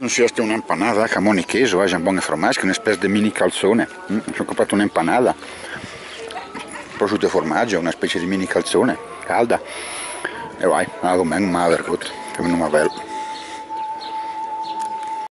Non si è un'empanada, eh, jamone e queso, eh, jambon e formaggio, una specie di mini calzone. Mm, ho comprato un'empanada, prosciutto e formaggio, una specie di mini calzone, calda. E vai, la domenica me un avergut, che non va bello.